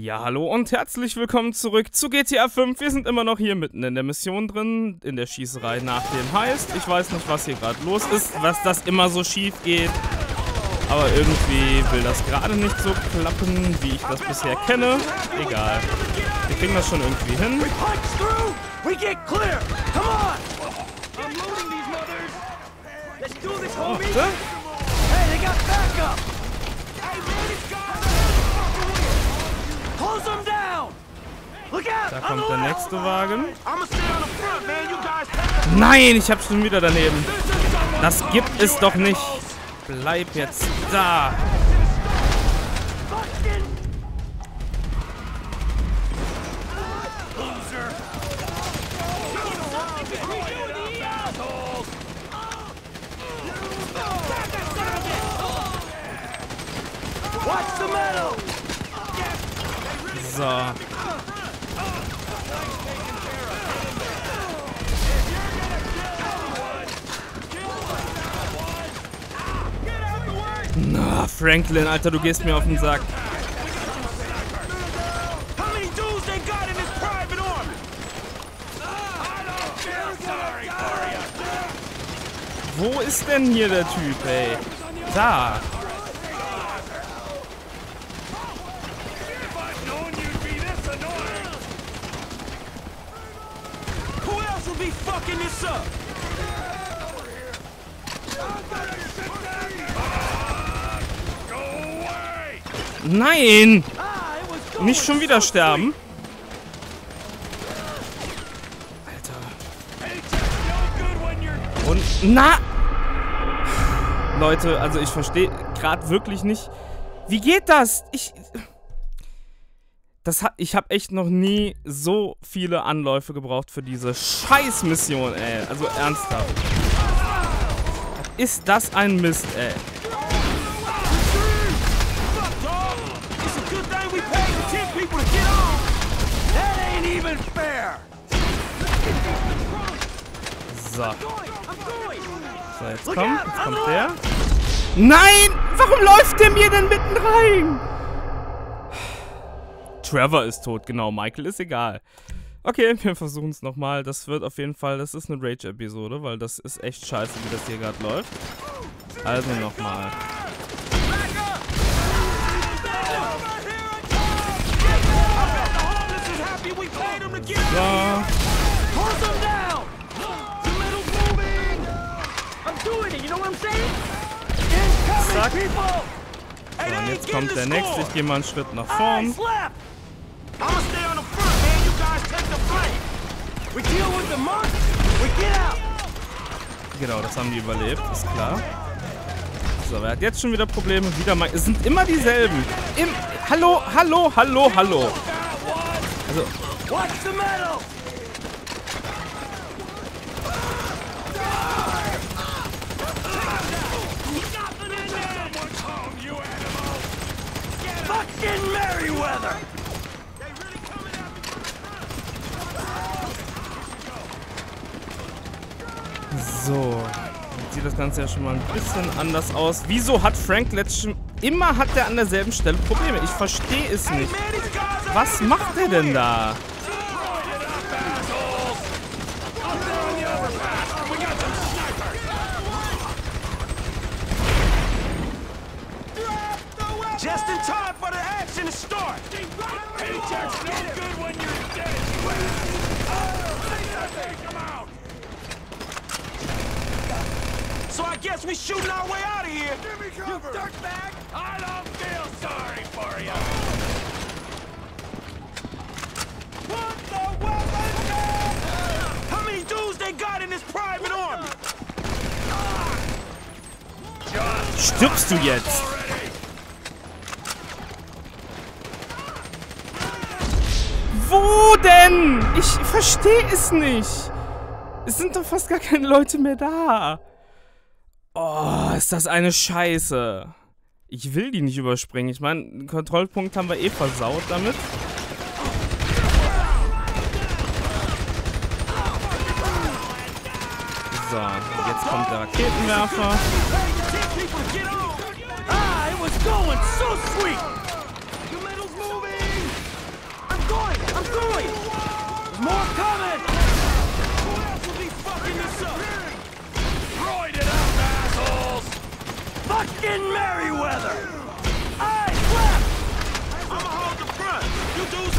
Ja, hallo und herzlich willkommen zurück zu GTA 5. Wir sind immer noch hier mitten in der Mission drin, in der Schießerei nach dem Heist. Ich weiß nicht, was hier gerade los ist, was das immer so schief geht. Aber irgendwie will das gerade nicht so klappen, wie ich das bisher kenne. Egal. Wir kriegen das schon irgendwie hin. Oh, bitte? Da kommt der nächste Wagen. Nein, ich hab schon wieder daneben. Das gibt es doch nicht. Bleib jetzt da. So. Na, Franklin, Alter, du gehst mir auf den Sack. Wo ist denn hier der Typ, ey? Da. Fucking this up! Nein! Nicht schon wieder sterben. Alter. Und na! Leute, also ich verstehe gerade wirklich nicht. Wie geht das? Ich das hat, ich habe echt noch nie so viele Anläufe gebraucht für diese Scheißmission, ey. Also ernsthaft. Ist das ein Mist, ey. So. So, jetzt kommt, jetzt kommt der. Nein! Warum läuft der mir denn mitten rein? Trevor ist tot, genau. Michael ist egal. Okay, wir versuchen es nochmal. Das wird auf jeden Fall, das ist eine Rage-Episode, weil das ist echt scheiße, wie das hier gerade läuft. Also nochmal. So. Zack. So, und jetzt kommt der nächste. Ich gehe mal einen Schritt nach vorn. Genau, das haben die überlebt, ist klar. So, wer hat jetzt schon wieder Probleme? Wieder mal. Es sind immer dieselben. Im, hallo, hallo, hallo, hallo. Also. Fucking Merryweather! So. Jetzt sieht das Ganze ja schon mal ein bisschen anders aus. Wieso hat Frank letzten... Immer hat er an derselben Stelle Probleme. Ich verstehe es nicht. Was macht er denn da? Just in time for the action to start! Paycheck's no good when you're dead! Come out! So I guess we shooting our way out of here. Give me cover. You dirtbag. I don't feel sorry for you. What the weapon? How many dudes they got in this private army? Stirbst du jetzt? Wo denn? Ich verstehe es nicht. Es sind doch fast gar keine Leute mehr da. Oh, ist das eine Scheiße. Ich will die nicht überspringen. Ich meine, den Kontrollpunkt haben wir eh versaut damit. So, jetzt kommt der Raketenwerfer. There's more coming! Fucking Merryweather! I left! I'ma hold the front! You dudes...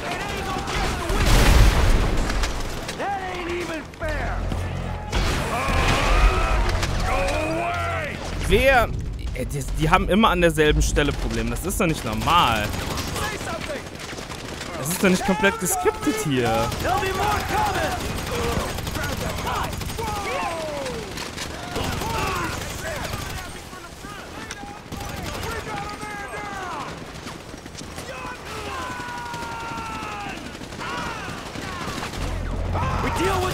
That ain't gonna get the win! That ain't even fair! Go away! Wer... Ey, Die, die haben immer an derselben Stelle Probleme. Das ist doch nicht normal. Das ist doch nicht komplett geskriptet hier. There'll be more coming! We deal with the marks. We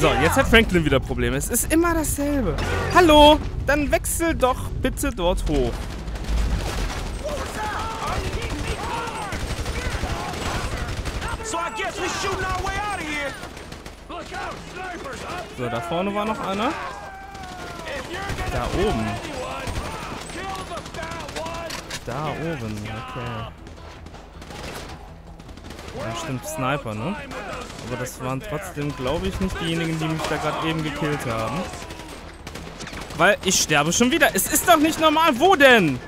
So, jetzt hat. Franklin wieder Probleme. Es ist immer dasselbe. Hallo, dann wechsel doch bitte dort hoch. So da vorne war noch einer. Da oben. Da oben, okay. Ja, stimmt, Sniper, ne? Aber das waren trotzdem, glaube ich, nicht diejenigen, die mich da gerade eben gekillt haben. Weil ich sterbe schon wieder. Es ist doch nicht normal. Wo denn?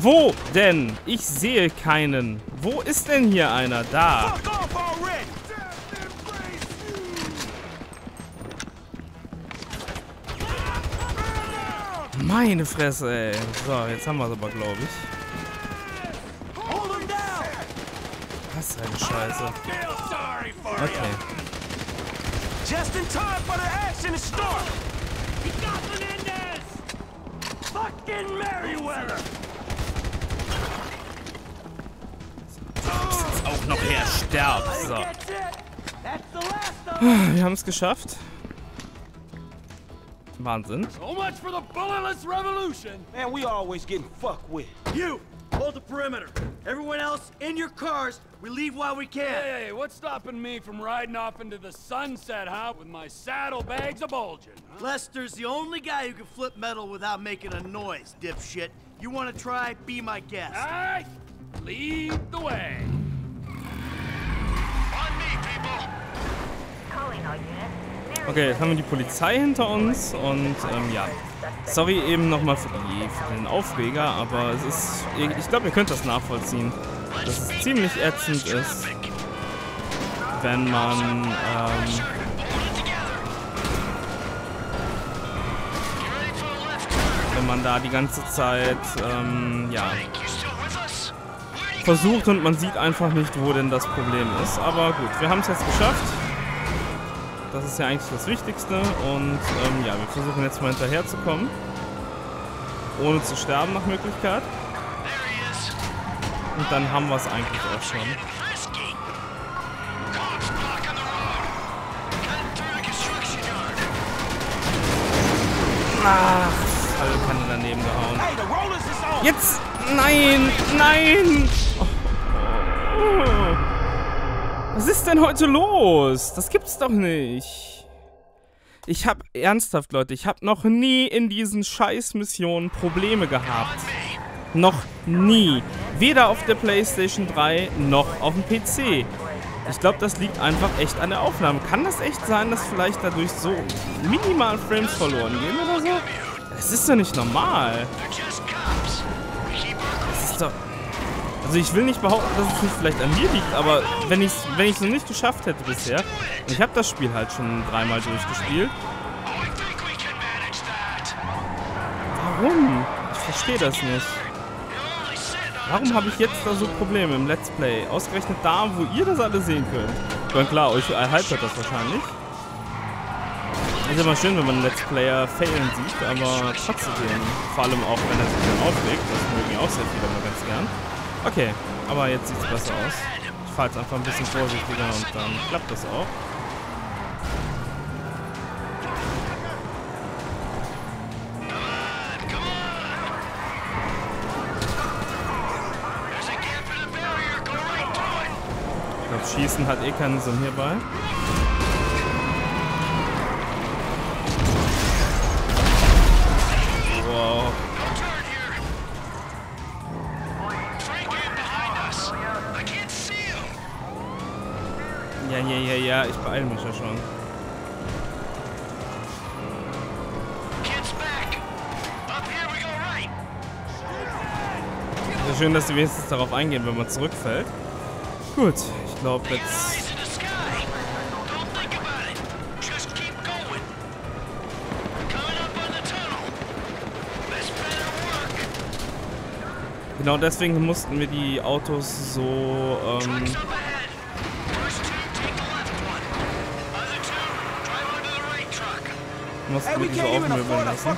Wo denn? Ich sehe keinen. Wo ist denn hier einer? Da. Meine Fresse, ey. So, jetzt haben wir es aber, glaube ich. Eine Scheiße. Okay. Just in time for the action to start. He got Menendez. Fucking Merryweather. Auch noch her. Sterb. So. Them. Wir haben es geschafft. Wahnsinn. So much for the bulletless revolution. Man, we always getting fucked with. You! Hold the perimeter. Everyone else, in your cars. We leave while we can. Hey, what's stopping me from riding off into the sunset, huh? With my saddlebags a bulging, huh? Lester's the only guy who can flip metal without making a noise, dipshit. You want to try? Be my guest. Alright, lead the way. Okay, jetzt haben wir die Polizei hinter uns und ähm, ja. Sorry eben nochmal für, für den Aufreger, aber es ist. Ich, ich glaube, ihr könnt das nachvollziehen. Dass es ziemlich ätzend ist, wenn man. Ähm, wenn man da die ganze Zeit. Ähm, ja. Versucht und man sieht einfach nicht, wo denn das Problem ist. Aber gut, wir haben es jetzt geschafft. Das ist ja eigentlich das Wichtigste. Und ähm, ja, wir versuchen jetzt mal hinterherzukommen. Ohne zu sterben nach Möglichkeit. Und dann haben wir es eigentlich auch schon. Ach, voll Kanne daneben gehauen. Jetzt! Nein! Nein! Oh. Was ist denn heute los? Das gibt's doch nicht. Ich hab, ernsthaft, Leute, ich hab noch nie in diesen Scheiß-Missionen Probleme gehabt. Noch nie. Weder auf der Playstation 3 noch auf dem PC. Ich glaube, das liegt einfach echt an der Aufnahme. Kann das echt sein, dass vielleicht dadurch so minimal Frames verloren gehen oder so? Das ist doch nicht normal. Das ist doch. Also ich will nicht behaupten, dass es nicht vielleicht an mir liegt, aber wenn ich es wenn noch nicht geschafft hätte bisher, und ich habe das Spiel halt schon dreimal durchgespielt. Warum? Ich verstehe das nicht. Warum habe ich jetzt da so Probleme im Let's Play? Ausgerechnet da, wo ihr das alle sehen könnt. Meine, klar, euch erhaltet das wahrscheinlich. Ist immer schön, wenn man einen Let's Player failen sieht, aber trotzdem, vor allem auch, wenn er sich dann aufregt, das mögen ja auch sehr viele immer ganz gern. Okay, aber jetzt sieht es besser aus. Ich fahre jetzt einfach ein bisschen vorsichtiger und dann klappt das auch. Ich glaube, Schießen hat eh keinen Sinn hierbei. Right. Sehr schön, dass sie wenigstens darauf eingehen, wenn man zurückfällt. Gut, ich glaube jetzt... Genau deswegen mussten wir die Autos so... Ähm, mussten Hey, wir we die so can't even aufmöbeln lassen.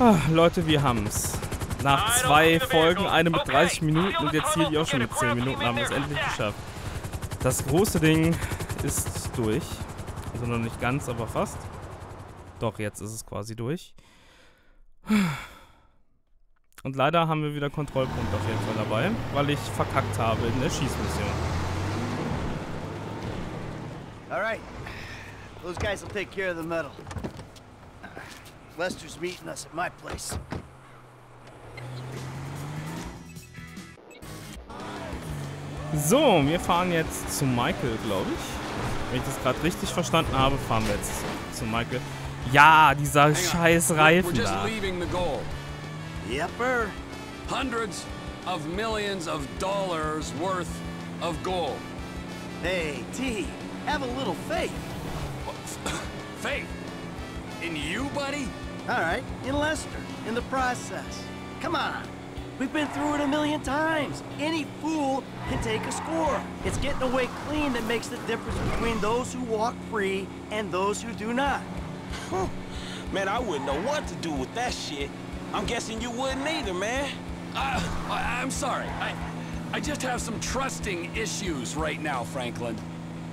Ah, Leute, wir haben's. Nach zwei Folgen, eine mit 30 Minuten und jetzt hier die auch schon mit 10 Minuten, haben wir es endlich geschafft. Das große Ding ist durch. Also noch nicht ganz, aber fast. Doch, jetzt ist es quasi durch. Und leider haben wir wieder Kontrollpunkt auf jeden Fall dabei, weil ich verkackt habe in der Schießmission. All right. Those guys will take care of the metal. Lester's meeting us at my place. So, wir fahren jetzt zu Michael, glaube ich. Wenn ich das gerade richtig verstanden habe, fahren wir jetzt zu Michael. Ja, dieser Hang scheiß Reifen da. leaving the goal. Yepper. Hundreds of millions of dollars worth of gold. Hey, T, have a little faith. Faith. In you, buddy? All right, in Lester, in the process. Come on. We've been through it a million times. Any fool can take a score. It's getting away clean that makes the difference between those who walk free and those who do not. Man, I wouldn't know what to do with that shit. I'm guessing you wouldn't either, man. Uh, I- I'm sorry. I, I just have some trusting issues right now, Franklin.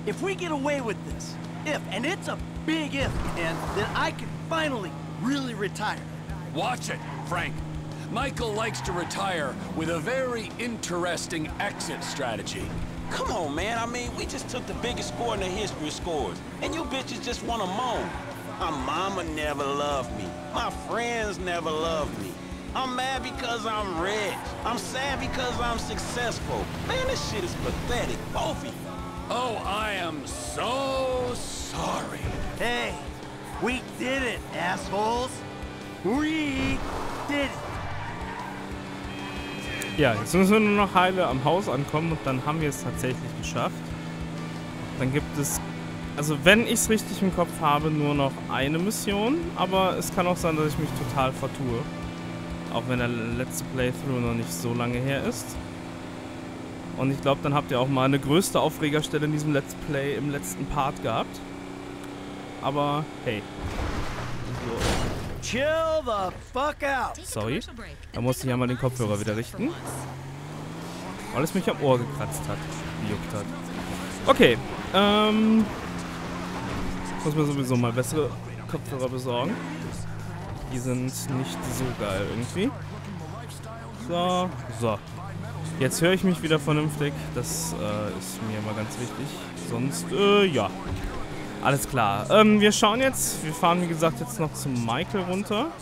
If we get away with this, if, and it's a big if, and then I can finally really retire. Watch it, Frank. Michael likes to retire with a very interesting exit strategy. Come on, man. I mean, we just took the biggest score in the history of scores. And you bitches just want to moan. My mama never loved me. My friends never loved me. I'm mad because I'm rich. I'm sad because I'm successful. Man, this shit is pathetic. Both of you. Oh, I am so sorry. Hey, we did it, assholes. We did it. Ja, jetzt müssen wir nur noch heile am Haus ankommen und dann haben wir es tatsächlich geschafft. Dann gibt es, also wenn ich es richtig im Kopf habe, nur noch eine Mission, aber es kann auch sein, dass ich mich total vertue. Auch wenn der letzte Playthrough noch nicht so lange her ist. Und ich glaube, dann habt ihr auch mal eine größte Aufregerstelle in diesem Let's Play im letzten Part gehabt. Aber hey. Chill the fuck out. Sorry. Da musste ich einmal den Kopfhörer wieder richten. Weil es mich am Ohr gekratzt hat. Gejuckt hat. Okay. Ähm. Muss mir sowieso mal bessere Kopfhörer besorgen. Die sind nicht so geil irgendwie. So. So. Jetzt höre ich mich wieder vernünftig. Das äh, ist mir immer ganz wichtig. Sonst, äh, ja. Alles klar. Ähm, wir schauen jetzt. Wir fahren, wie gesagt, jetzt noch zu Michael runter.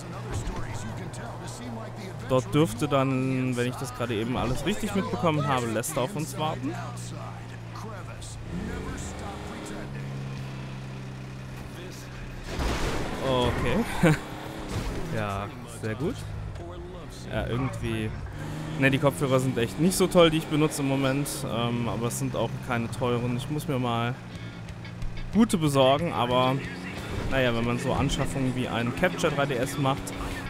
Dort dürfte dann, wenn ich das gerade eben alles richtig mitbekommen habe, Lester auf uns warten. Okay. ja, sehr gut. Ja, irgendwie... Ne, die Kopfhörer sind echt nicht so toll, die ich benutze im Moment. Ähm, aber es sind auch keine teuren. Ich muss mir mal gute besorgen, aber naja, wenn man so Anschaffungen wie einen Capture 3DS macht,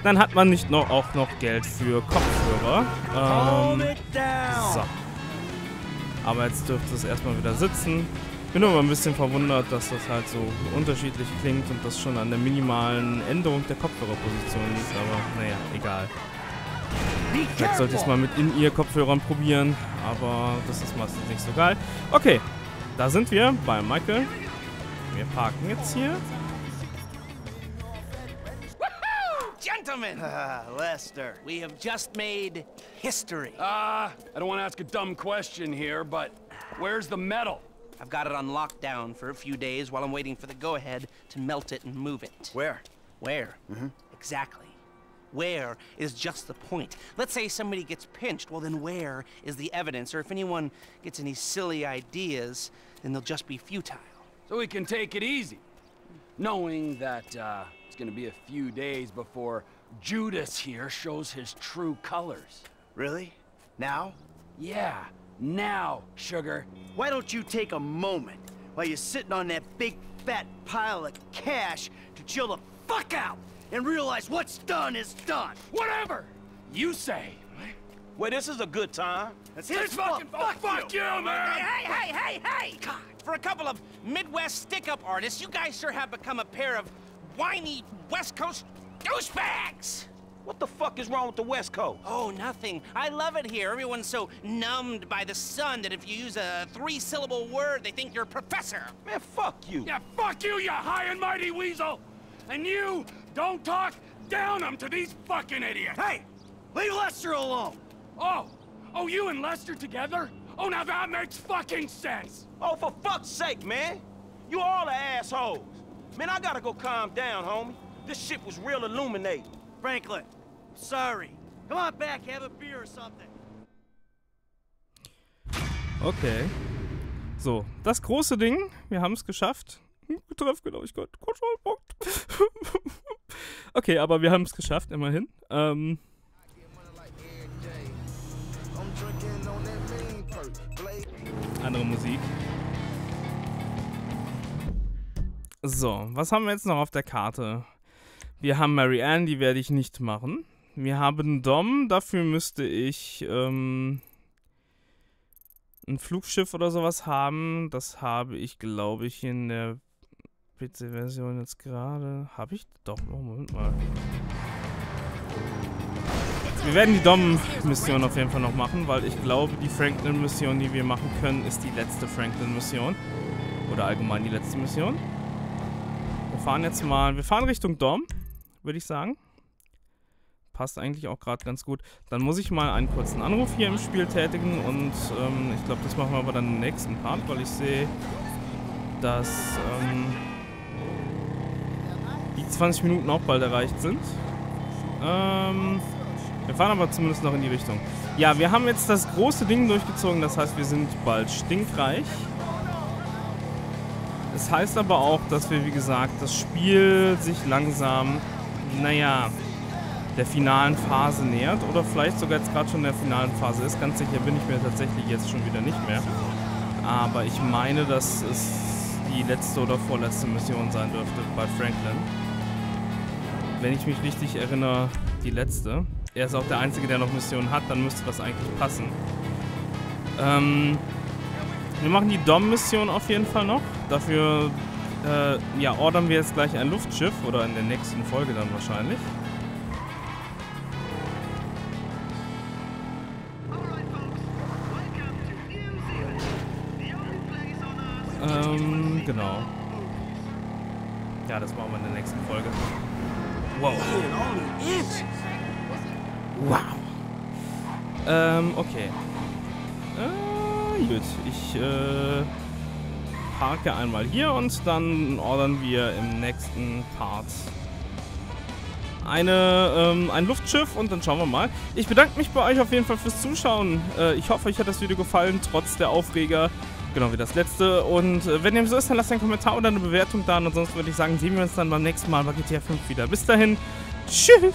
dann hat man nicht noch, auch noch Geld für Kopfhörer. Ähm, so. Aber jetzt dürfte es erstmal wieder sitzen. Bin aber ein bisschen verwundert, dass das halt so unterschiedlich klingt und das schon an der minimalen Änderung der Kopfhörerposition liegt, aber naja, egal. Be Vielleicht sollte ich es mal mit In-Ear-Kopfhörern probieren, aber das ist meistens nicht so geil. Okay, da sind wir bei Michael. Wir parken jetzt hier. Gentlemen, Ah, Lester. we have just made history. Ah, I don't want to ask a dumb question here, but where's the metal? I've got it on lockdown for a few days while I'm waiting for the go-ahead to melt it and move it. Where? Where? Exactly. Where is just the point. Let's say somebody gets pinched, well, then where is the evidence? Or if anyone gets any silly ideas, then they'll just be futile. So we can take it easy. Knowing that uh, it's gonna be a few days before Judas here shows his true colors. Really? Now? Yeah, now, sugar. Why don't you take a moment while you're sitting on that big fat pile of cash to chill the fuck out and realize what's done is done? Whatever you say. Well, this is a good time. That's his fucking fuck, Fuck you, man! Hey, hey, hey, hey! God, for a couple of Midwest stick-up artists, you guys sure have become a pair of whiny West Coast douchebags! What the fuck is wrong with the West Coast? Oh, nothing. I love it here. Everyone's so numbed by the sun that if you use a three-syllable word, they think you're a professor. Man, fuck you. Yeah, fuck you, you high and mighty weasel! And you, don't talk down them to these fucking idiots! Hey! Leave Lester alone! Oh! Oh, you and Lester together? Oh, now that makes fucking sense! Oh, for fuck's sake, man. You all are assholes. Man, I gotta go calm down, homie. This shit was real illuminating. Franklin, sorry. Come on back, have a beer or something. Okay. So, das große Ding. Wir haben es geschafft. Treffgenauigkeit. Kontrollpunkt. okay, aber wir haben es geschafft, immerhin. Ähm, andere Musik. So, was haben wir jetzt noch auf der Karte? Wir haben Mary Ann, die werde ich nicht machen. Wir haben Dom, dafür müsste ich ähm, ein Flugschiff oder sowas haben. Das habe ich, glaube ich, in der PC-Version jetzt gerade. Habe ich? Doch, oh, Moment mal. Wir werden die Dom-Mission auf jeden Fall noch machen, weil ich glaube, die Franklin-Mission, die wir machen können, ist die letzte Franklin-Mission. Oder allgemein die letzte Mission. Wir fahren jetzt mal, wir fahren Richtung Dom, würde ich sagen. Passt eigentlich auch gerade ganz gut. Dann muss ich mal einen kurzen Anruf hier im Spiel tätigen und ähm, ich glaube, das machen wir aber dann im nächsten Part, weil ich sehe, dass ähm, 20 Minuten auch bald erreicht sind. Ähm, wir fahren aber zumindest noch in die Richtung. Ja, wir haben jetzt das große Ding durchgezogen, das heißt, wir sind bald stinkreich. Es heißt aber auch, dass wir, wie gesagt, das Spiel sich langsam, naja, der finalen Phase nähert oder vielleicht sogar jetzt gerade schon in der finalen Phase ist. Ganz sicher bin ich mir tatsächlich jetzt schon wieder nicht mehr. Aber ich meine, dass es die letzte oder vorletzte Mission sein dürfte bei Franklin. Wenn ich mich richtig erinnere, die letzte. Er ist auch der Einzige, der noch Missionen hat, dann müsste das eigentlich passen. Ähm, wir machen die Dom-Mission auf jeden Fall noch. Dafür äh, ja, ordern wir jetzt gleich ein Luftschiff oder in der nächsten Folge dann wahrscheinlich. Ja, das machen wir in der nächsten Folge. Wow. Wow. Ähm, okay. Äh, gut. Ich, äh, parke einmal hier und dann ordern wir im nächsten Part eine, ähm, ein Luftschiff und dann schauen wir mal. Ich bedanke mich bei euch auf jeden Fall fürs Zuschauen. Äh, ich hoffe, euch hat das Video gefallen, trotz der Aufreger. Genau wie das letzte. Und äh, wenn dem so ist, dann lasst einen Kommentar oder eine Bewertung da. Und ansonsten würde ich sagen, sehen wir uns dann beim nächsten Mal bei GTA 5 wieder. Bis dahin. Tschüss.